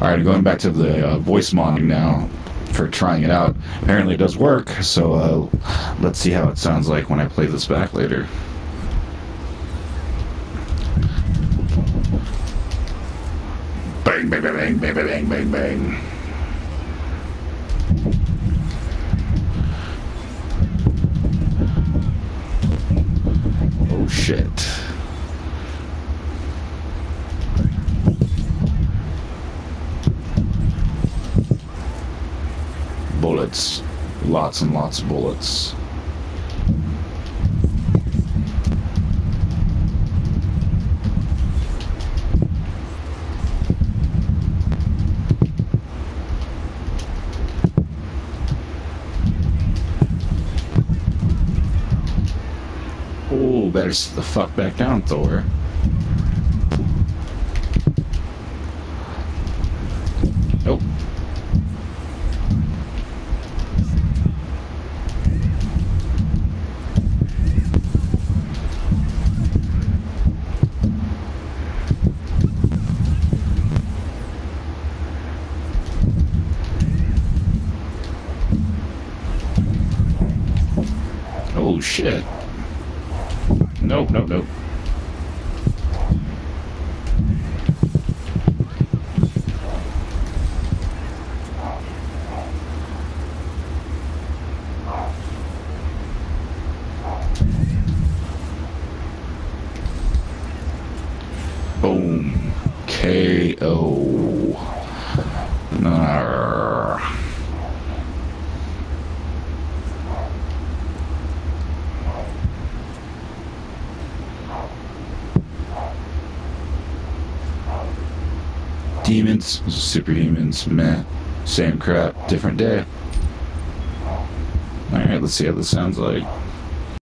Alright, going back to the uh, voice modding now for trying it out. Apparently it does work, so uh, let's see how it sounds like when I play this back later. Bang, bang, bang, bang, bang, bang, bang, bang. Oh shit. Bullets. Lots and lots of bullets. Oh, better sit the fuck back down, Thor. Oh shit. Nope, nope, nope. Boom. KO. Narr. Demons, superhumans, meh. Same crap, different day. Alright, let's see how this sounds like.